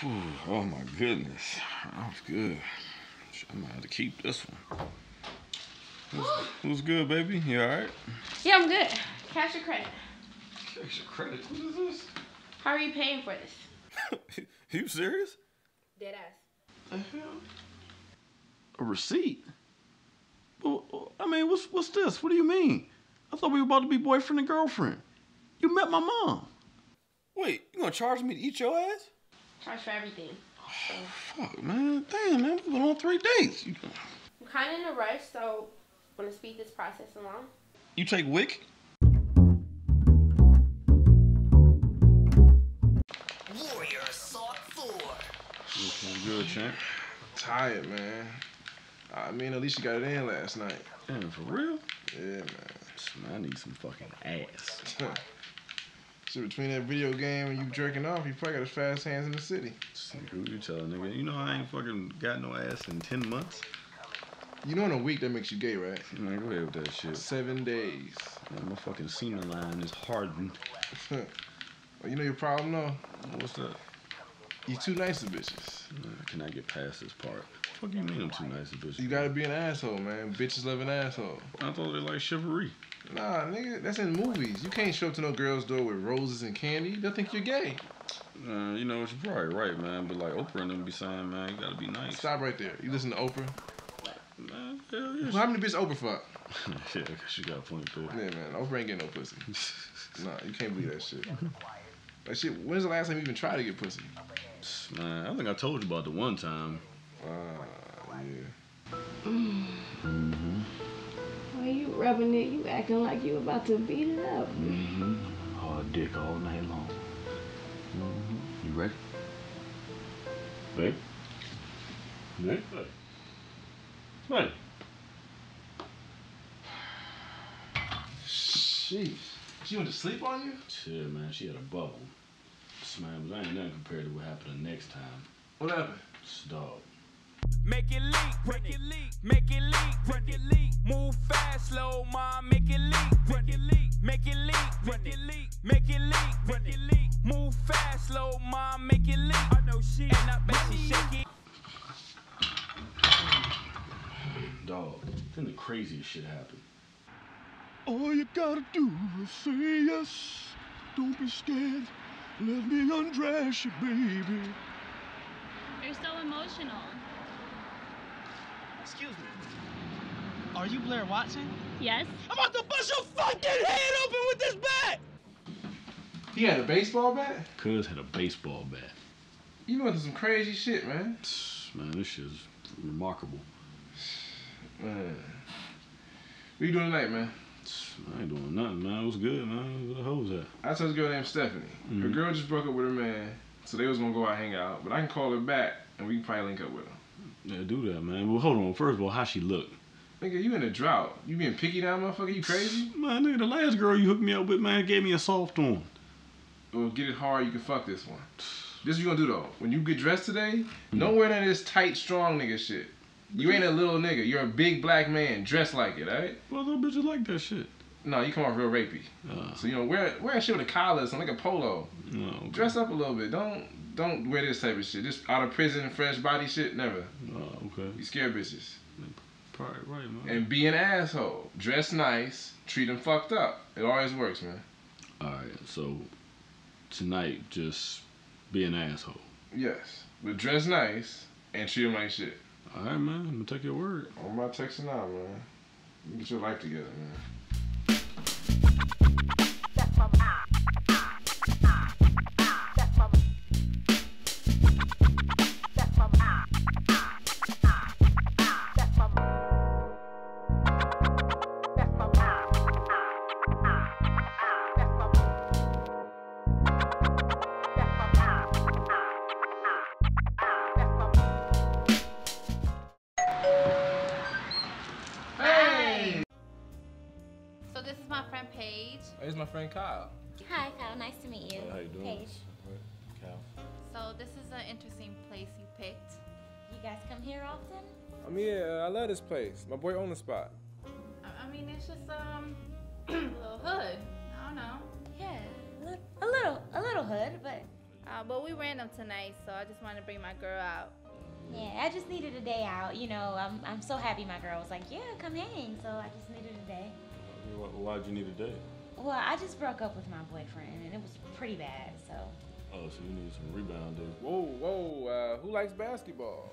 Whew, oh my goodness. That was good. I'm gonna have to keep this one. What's, what's good, baby? You alright? Yeah, I'm good. Cash or credit? Cash or credit. What is this? How are you paying for this? you serious? Dead ass. The hell? A receipt? Well, I mean, what's what's this? What do you mean? I thought we were about to be boyfriend and girlfriend. You met my mom. Wait, you gonna charge me to eat your ass? Charge for everything. Oh, Fuck, man. Damn, man. We've been on three dates. You, I'm kind of in a rush, so want to speed this process along. you take Wick? Warrior Assault 4. Looking good, champ. Tired, man. I mean, at least you got it in last night. Damn, for real? Yeah, man. Man, I need some fucking ass. So between that video game and you jerking off, you probably got the fast hands in the city. Who you telling, nigga? You know I ain't fucking got no ass in 10 months? You know in a week that makes you gay, right? Man, go ahead with that shit. Seven days. Man, my fucking semen line is hardened. well, you know your problem though? What's that? You too nice to bitches. Man, can I get past this part? Fuck you mean I'm too nice to bitches? You gotta be an asshole, man. Bitches love an asshole. I thought they like chivalry. Nah, nigga, that's in movies. You can't show up to no girl's door with roses and candy. They'll think you're gay. Uh, you know what? You're probably right, man. But like Oprah and them be saying, man, you gotta be nice. Stop right there. You listen to Oprah. Man, hell yeah. How many bitches Oprah fuck? yeah, she got a point there. Yeah, man. Oprah ain't getting no pussy. Nah, you can't believe that shit. That shit. When's the last time you even tried to get pussy? Man, I think I told you about the one time. Ah, yeah. Why you rubbing it? You acting like you about to beat it up. Mm-hmm. Hard dick all night long. Mm-hmm. You ready? Babe? Babe? Hey. Sheesh. She went to sleep on you? Shit, man, she had a bubble. Man, but I ain't nothing compared to what happened the next time. What happened? It's Dog. Make it leak, make it leak, make it leak, make it leak. Move fast, slow mom, make it leak, make it leak, make it leak, make it leak, make it leak, make it leak. Move fast, slow mom, make it leak. I know she and I bet she shake it. Dog. Then the craziest shit happened. All you gotta do is say yes. Don't be scared. Let me undress you, baby. You're so emotional. Excuse me. Are you Blair Watson? Yes? I'm about to bust your fucking head open with this bat! He had a baseball bat? Cuz had a baseball bat. You went through some crazy shit, man. Man, this shit is remarkable. Man. What you doing tonight, man? I ain't doing nothing, man. It was good, man? Where the hoes at? I told this girl named Stephanie. Her Mhm. girl just broke up with her man, so they was gonna go out and hang out. But I can call her back and we can probably link up with her. Yeah, do that, man. Well, hold on. First of all, how she look? Nigga, you in a drought. You being picky now, motherfucker? You crazy? Man, nigga, the last girl you hooked me up with, man, gave me a soft one. Well, get it hard, you can fuck this one. This is what you gonna do though. When you get dressed today, don't wear none of this tight, strong nigga shit. You ain't a little nigga. You're a big black man. Dress like it, alright? Well, those bitches like that shit. No, you come off real rapey. Uh, So you know, wear wear a shit with a collar, something like a polo. no, okay. Dress up a little bit. Don't don't wear this type of shit. This out of prison, fresh body shit. Never. Oh, okay. You scare bitches. Probably right, man. And be an asshole. Dress nice. Treat them fucked up. It always works, man. All right, so tonight, just be an asshole. Yes. But dress nice and treat them like shit. All right, man. I'm gonna take your word. On my texting now, man. Get your life together, man. So this is my friend Paige. Here's my friend Kyle. Hi, Kyle. Nice to meet you. How you doing? Paige. Kyle. So this is an interesting place you picked. You guys come here often? I mean, yeah, I love this place. My boy owned the spot. I I mean, it's just um a little hood. I don't know. Yeah, a a little, a little hood, but Uh, but we random tonight, so I just wanted to bring my girl out. Yeah, I just needed a day out. You know, I'm, I'm so happy my girl was like, yeah, come hang. So I just needed a day. Why, why'd you need a day? Well, I just broke up with my boyfriend, and it was pretty bad. So Oh, so you need some rebound days. Whoa, whoa. Uh, who likes basketball?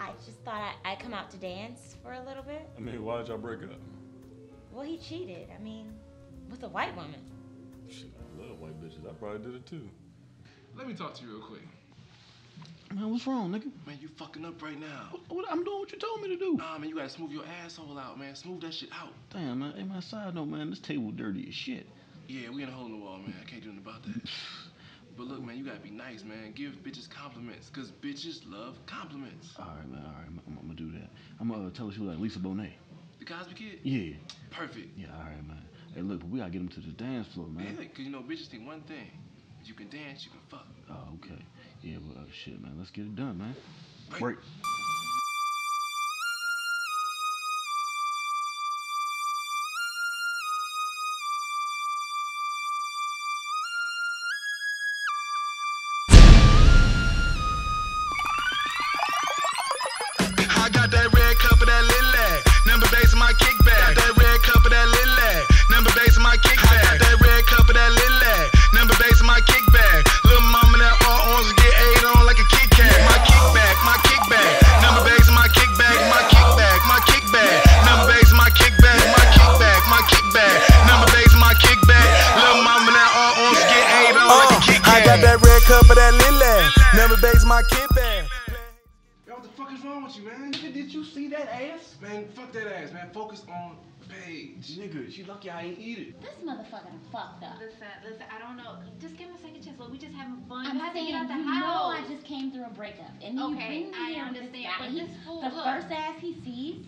I just thought I, I'd come out to dance for a little bit. I mean, why'd y'all break up? Well, he cheated. I mean, with a white woman. Shit, I love white bitches. I probably did it too. Let me talk to you real quick. Man, what's wrong, nigga? Man, you fucking up right now. What, I'm doing what you told me to do. Nah, man, you gotta smooth your asshole out, man. Smooth that shit out. Damn, man. Hey, my side note, man. This table dirty as shit. Yeah, we in a hole in the wall, man. I can't do nothing about that. But look, man, you gotta be nice, man. Give bitches compliments, cause bitches love compliments. All right, man. All right, I'm, I'm, gonna do that. I'm gonna uh, tell her she was like Lisa Bonet. The Cosby Kid? Yeah. Perfect. Yeah, all right, man. Hey, look, but we gotta get him to the dance floor, man. Yeah, cause you know bitches think one thing. You can dance, you can fuck. Oh, okay. Yeah, uh, shit, man. Let's get it done, man. Break. Cup of that lily. Never base my kid back. Yo, what the fuck is wrong with you, man? Nigga, did you see that ass? Man, fuck that ass, man. Focus on Paige. Nigga, she lucky I ain't eat it. This motherfucker done fucked up. Listen, listen, I don't know. Just give him a second chance. Look, we just having fun. I'm you have to saying, get out the you house. know I just came through a breakup. And then Okay, you bring me I here with this understand, guy. He- this fool- the look. first ass he sees,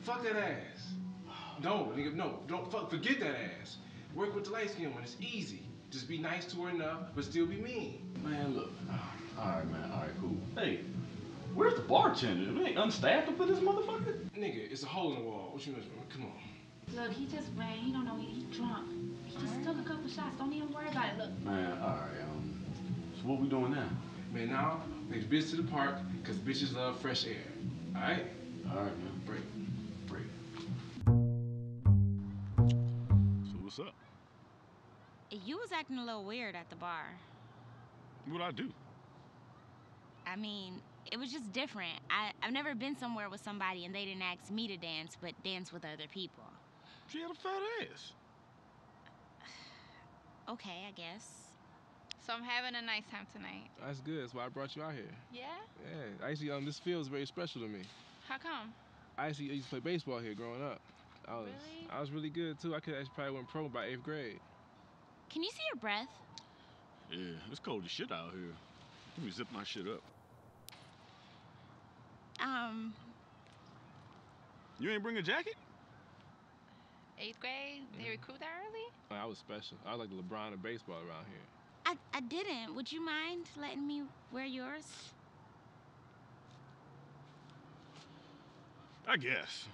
Fuck that ass. No, nigga, no. Don't fuck. Forget that ass. Work with the light skin one. It's easy. Just be nice to her enough, but still be mean. Man, look. All right, man. All right, cool. Hey, where's the bartender? We ain't unstaffed up for this motherfucker? Nigga, it's a hole in the wall. What you mean? Come on. Look, he just ran. He don't know he, he drunk. He just took a couple shots. Don't even worry about it. Look. Man, all right. Um, so what we doing now? Man, now take the bitch to the park, cause bitches love fresh air. Alright? All right, man. You was acting a little weird at the bar. What'd I do? I mean, it was just different. I, I've never been somewhere with somebody and they didn't ask me to dance, but dance with other people. She had a fat ass. Okay, I guess. So I'm having a nice time tonight. That's good. That's why I brought you out here. Yeah? Yeah. Actually, um, this feels very special to me. How come? I actually used to play baseball here growing up. I was, Really? I was really good too. I could actually probably went pro by eighth grade. Can you see your breath? Yeah, it's cold as shit out here. Let me zip my shit up. Um, You ain't bring a jacket? Eighth grade? They recruit that early? Like, I was special. I was like the LeBron of baseball around here. I, I didn't. Would you mind letting me wear yours? I guess.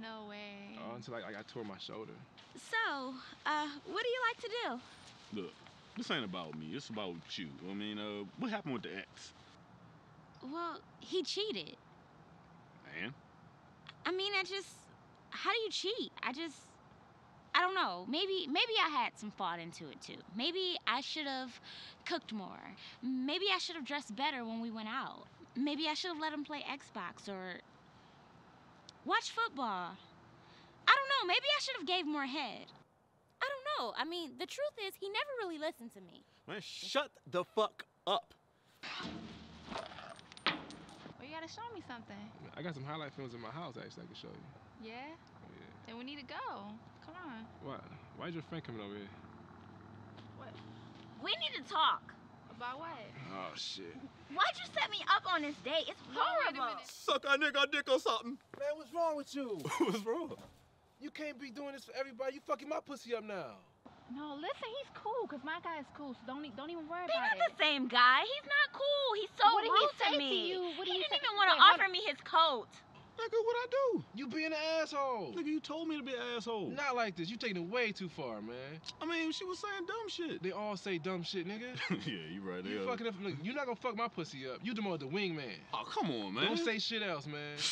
No way. Oh, until like, I tore my shoulder. So, uh, what do you like to do? Look, this ain't about me. It's about you. I mean, uh, what happened with the ex? Well, he cheated. Man, I mean, I just, how do you cheat? I just, I don't know. Maybe, maybe I had some thought into it too. Maybe I should have cooked more. Maybe I should have dressed better when we went out. Maybe I should have let him play Xbox or watch football. I don't know. Maybe I should have gave more head. I know. I mean, the truth is, he never really listened to me. Man, shut the fuck up. Well, you gotta show me something. I got some highlight films in my house actually I can show you. Yeah? Yeah. Then we need to go. Come on. What? Why? Why's your friend coming over here? What? We need to talk. About what? Oh shit. Why'd you set me up on this date? It's No, wait a horrible. Suck a nigga dick or something. Man, what's wrong with you? What's wrong? You can't be doing this for everybody. You fucking my pussy up now. No, listen, he's cool, cause my guy is cool, so don't don't even worry They're about not the same guy. He's not cool. He's so What did he say to to me. you? What did he he didn't say- even want to offer on. me his coat. Nigga, what I do? You being an asshole. Nigga, you told me to be an asshole. Not like this. You taking it way too far, man. I mean, she was saying dumb shit. They all say dumb shit, nigga. yeah, you right. You fucking up. Look, you're not gonna fuck my pussy up. You the more the wingman. Oh, come on, man. Don't say shit else, man.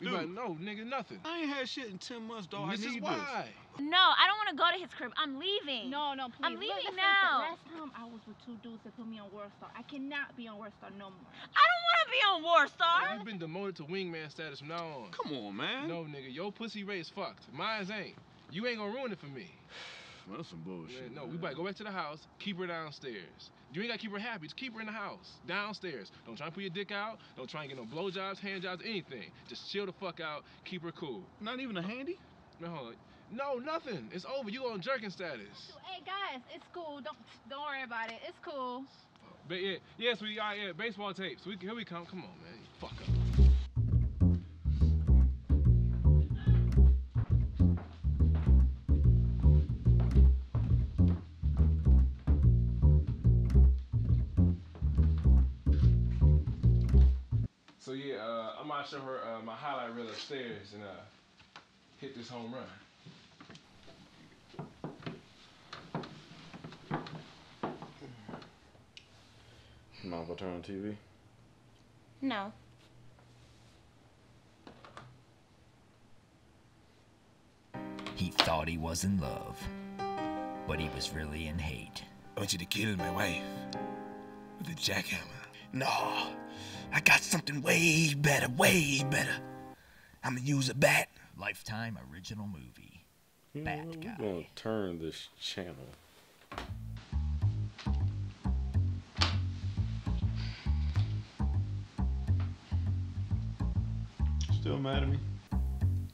We Dude. like, no, nigga, nothing. I ain't had shit in 10 months, dog. this I is need why. No, I don't want to go to his crib. I'm leaving. No, no, please. I'm leaving listen, now. Last time I was with two dudes that put me on WorldStar. I cannot be on WorldStar no more. I don't want to be on WorldStar. You've been demoted to wingman status from now on. Come on, man. No, nigga, your pussy rate's fucked. Mine's ain't. You ain't gonna ruin it for me. Man, that's some bullshit. Man, no, man. we better go back to the house, keep her downstairs. You ain't gotta keep her happy, just keep her in the house, downstairs. Don't try and put your dick out, don't try and get no blowjobs, hand jobs, anything. Just chill the fuck out, keep her cool. Not even a handy? Man, hold on. No, nothing. It's over. You on jerking status. Hey guys, it's cool. Don't don't worry about it. It's cool. But yeah, yes, we got yeah, baseball tapes. We here we come. Come on, man. You fuck up. So yeah, uh, I'm gonna show her uh, my highlight reel upstairs and uh, hit this home run. Mind if I turn on TV? No. He thought he was in love, but he was really in hate. I want you to kill my wife with a jackhammer. No, I got something way better, way better. I'm gonna use a bat. Lifetime original movie. You know Bad what, guy. We're gonna turn this channel. Still mad at me?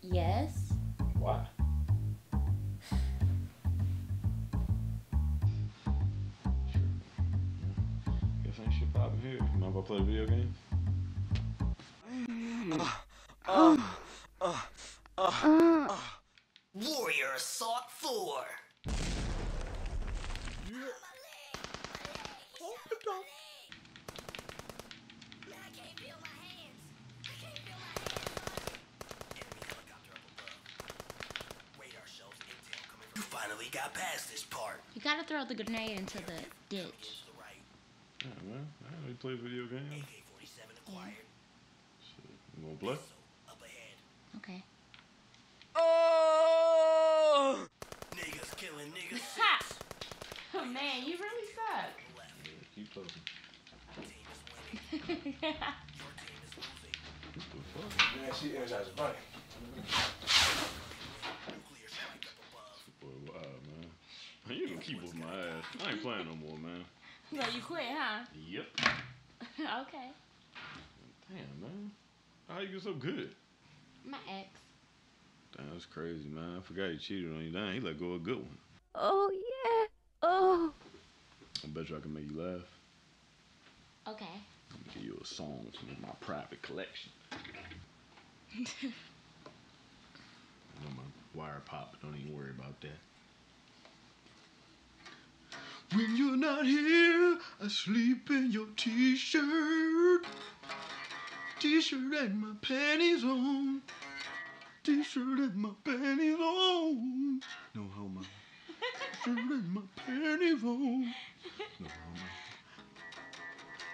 Yes. Why? Guess ain't shit poppin' here. You mind if I play video games? Warrior Assault 4. You got past this part. You gotta throw the grenade into the ditch. Yeah, man. I don't really play video games. You wanna play? Okay. Oh! Niggas killing niggas. Oh man, you really suck. Keep talking. Man, she energized bunny. Boy, wow, man. You can keep with my ass. I ain't playing no more, man. So you quit, huh? Yep. okay. Damn, man. How you get so good? My ex. Damn, that's crazy, man. I forgot he cheated on you. Damn, he let go of a good one. Oh yeah. Oh. I bet you I can make you laugh. Okay. Let me give you a song from my private collection. I know my wire pop, don't even worry about that. When you're not here, I sleep in your t-shirt. T-shirt and my panties on. T-shirt and my panties on. No homo. T-shirt and my panties on. No homo.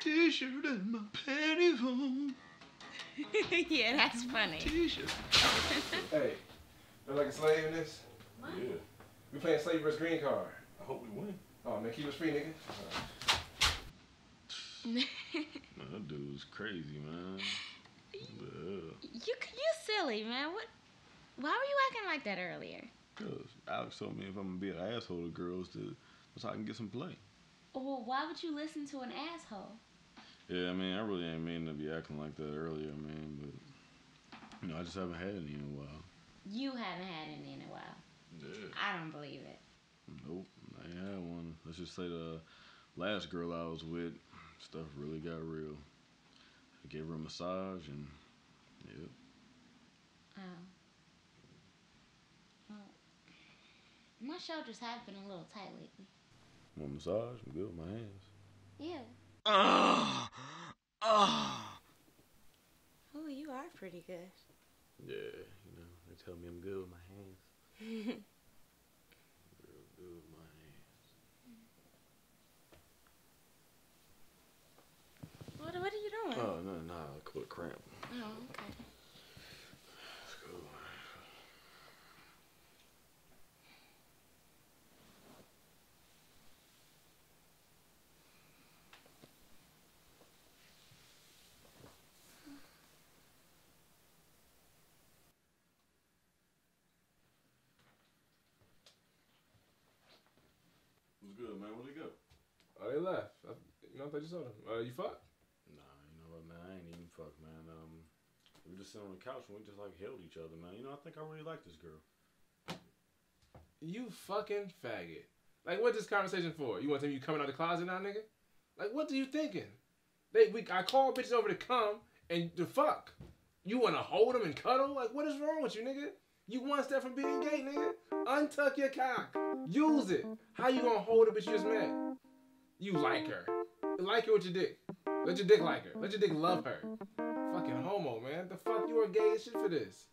T-shirt and my panties on. yeah, that's funny. T-shirt. Hey, look like a slave in this? Yeah. We playing slave versus green card. I hope we win. Oh man, keep us free, nigga. Man, that dude's crazy, man. What the? You you silly man. What? Why were you acting like that earlier? Cause Alex told me if I'm gonna be an asshole to girls, to so I can get some play. Well, why would you listen to an asshole? Yeah, I mean, I really ain't mean to be acting like that earlier, man. But you know, I just haven't had any in a while. You haven't had any in a while. Yeah. I don't believe it. Nope, I ain't had one. Let's just say the last girl I was with, stuff really got real. I gave her a massage and yep. Oh. Well, my shoulders have been a little tight lately. Want a massage? I'm good with my hands. Yeah. Ah, ah. Oh, you are pretty good. Yeah, you know, they tell me I'm good with my hands. Real good with my hands. What, what are you doing? Oh, no, no, I quit cramp. Oh, okay. Let's go. What's good, man? Where'd they go? Oh, they left. I, you know, I thought you saw them. Uh, you fuck? Nah, you know what, man? I ain't even fuck, man. Um, we were just sitting on the couch and we just like held each other, man. You know, I think I really like this girl. You fucking faggot. Like, what this conversation for? You want to tell me you coming out the closet now, nigga? Like, what are you thinking? They, we, I call bitches over to come and to fuck. You want to hold them and cuddle? Like, what is wrong with you, nigga? You one step from being gay, nigga. Untuck your cock. Use it. How you gonna hold a bitch you just met? You like her. Like her with your dick. Let your dick like her. Let your dick love her. Fucking homo, man. The fuck you are gay as shit for this.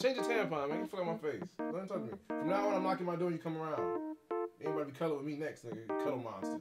Change your tampon, man. You fuck my face. Don't talk to me. From now on, I'm locking my door. You come around. Anybody be cuddling with me next, nigga? Cuddle monster.